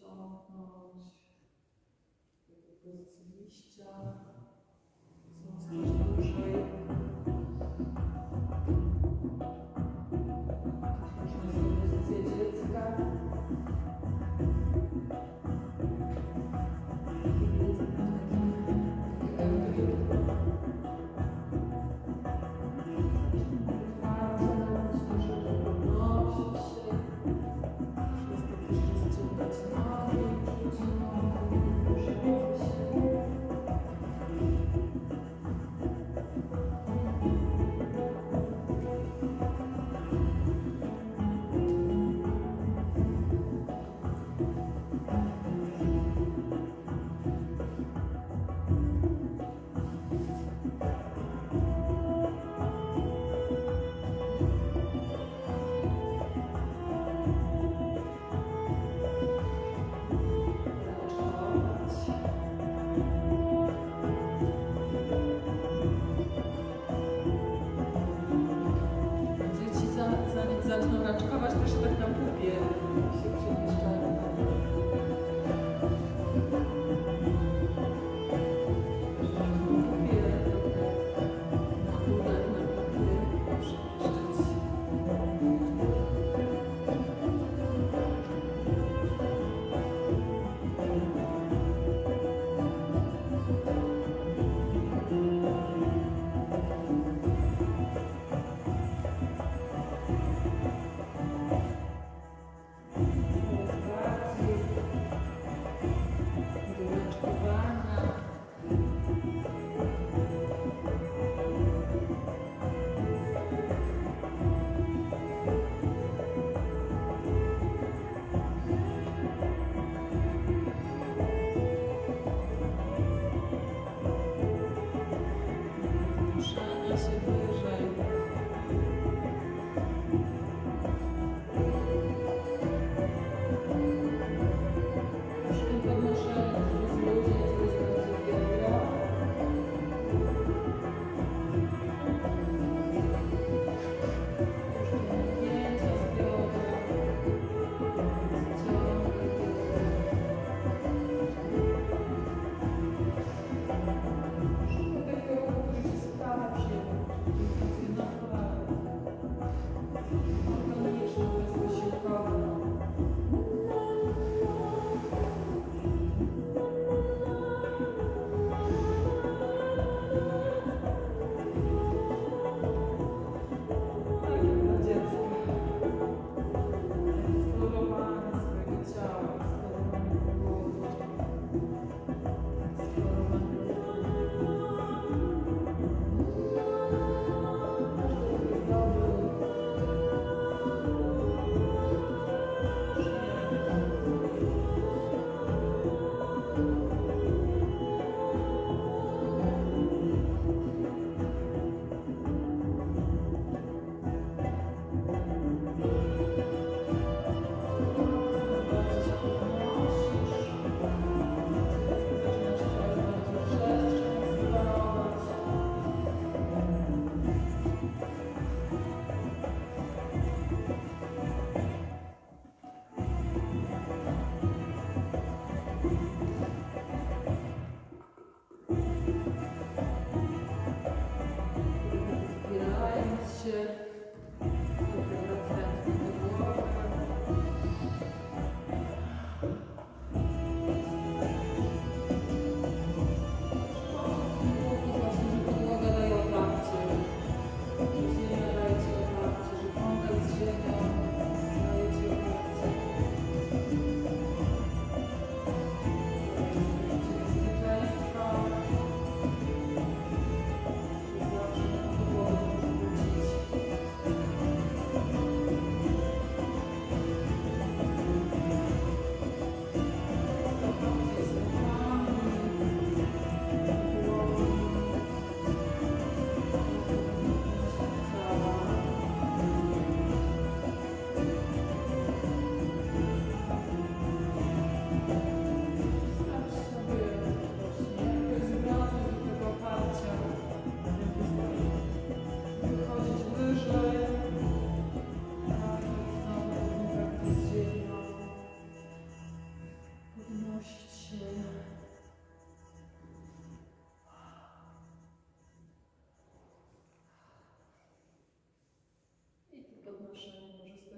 ściągnąć pozycji liścia.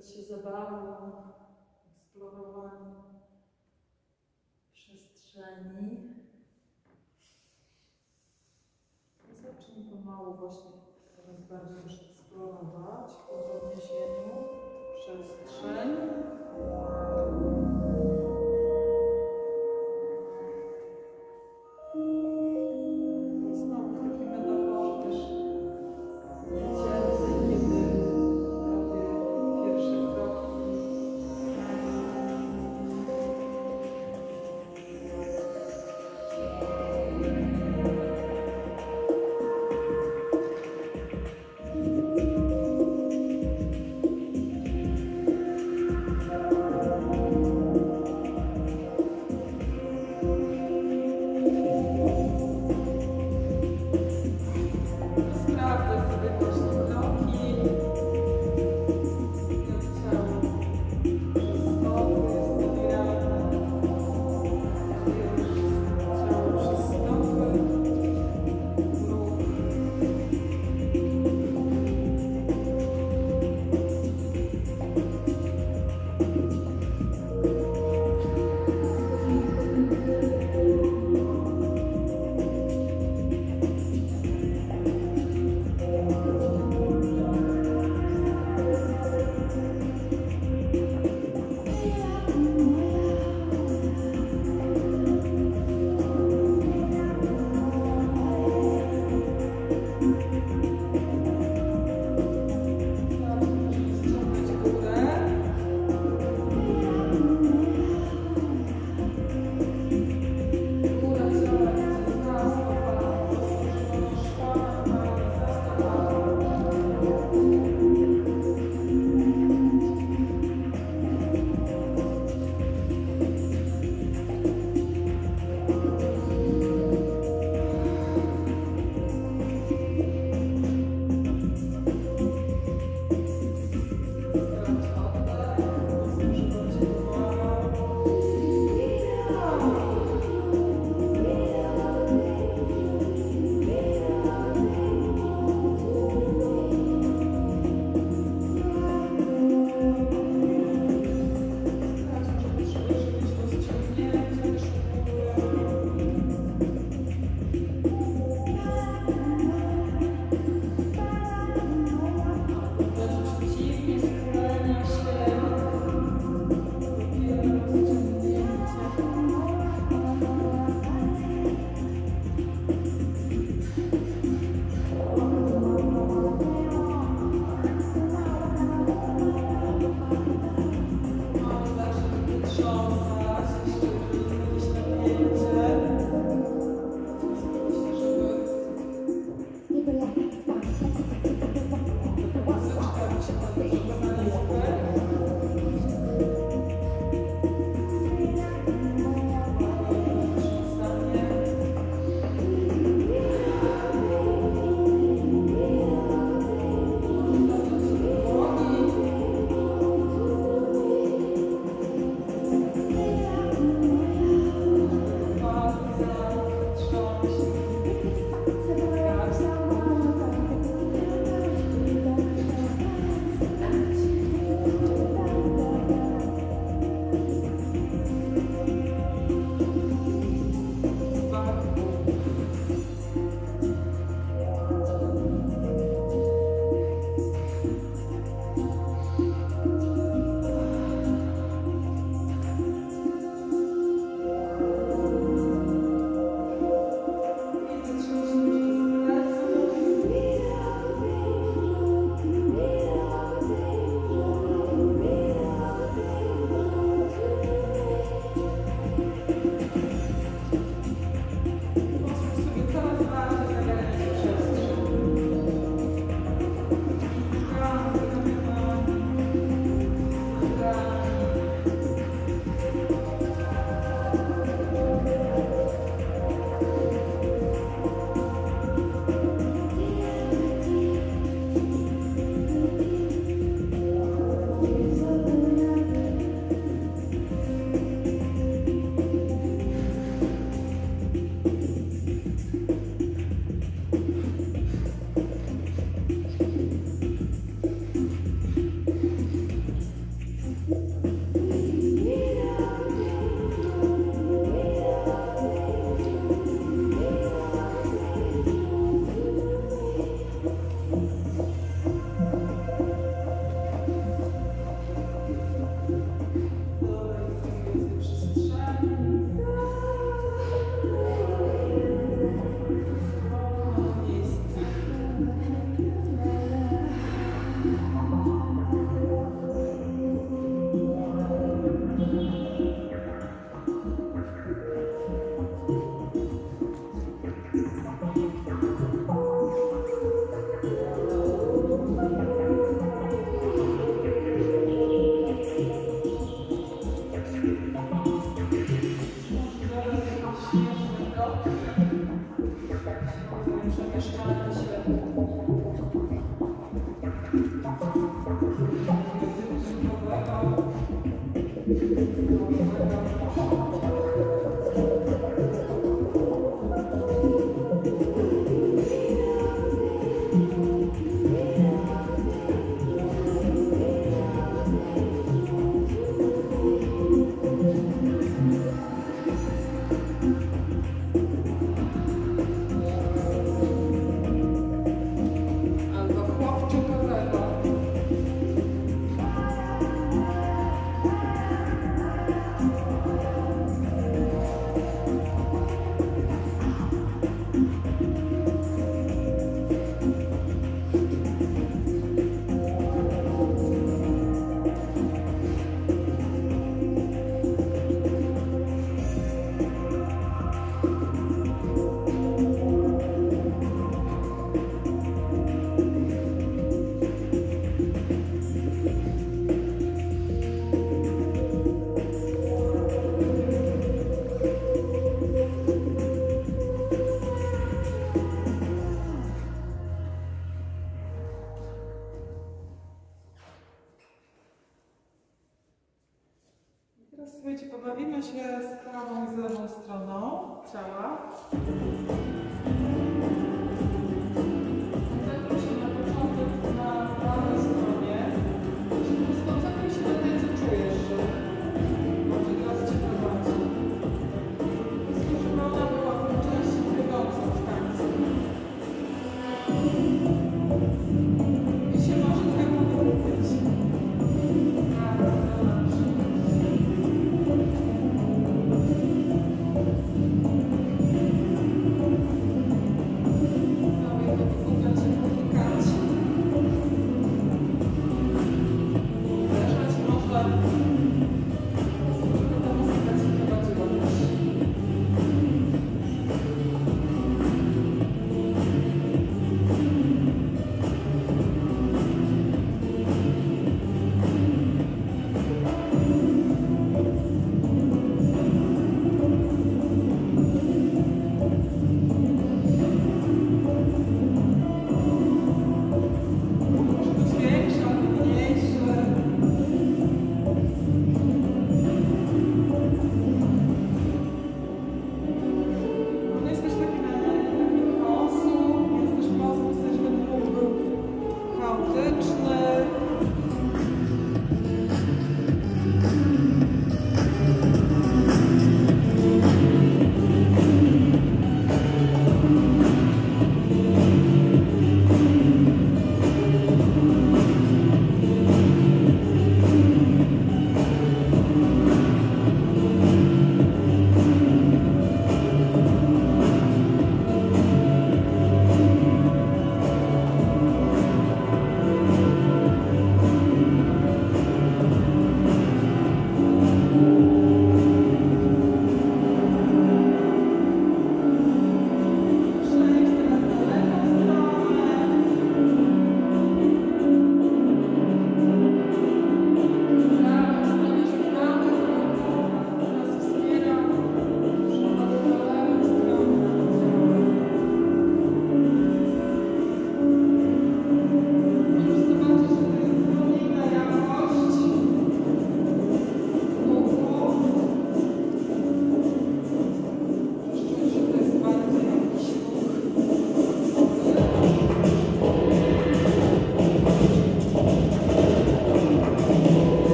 Zapisać się zabawą, eksplorowaniem przestrzeni. No, zacznij pomału właśnie coraz bardziej już eksplorować po podniesieniu przestrzeni. はい。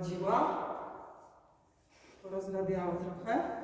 poradziła. Porozrabiała trochę.